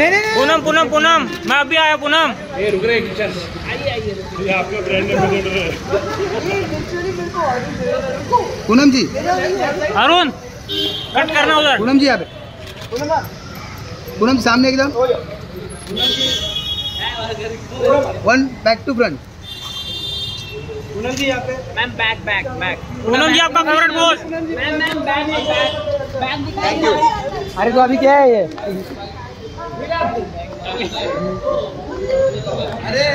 नहीं नहीं पूनम पूनम पूनम। मैं अभी आया पूनम। ये रुक रहे किचन ये आपका ब्रांड है पूनम जी। अरुण कट करना उधर। पूनम जी यहाँ पे पूनम जी सामने एकदम। One back to front Poonam ji आपका ma'am back back back Poonam ji आपका फेवरेट बोल ma'am ma'am back back back अरे तो अभी क्या है ये? अरे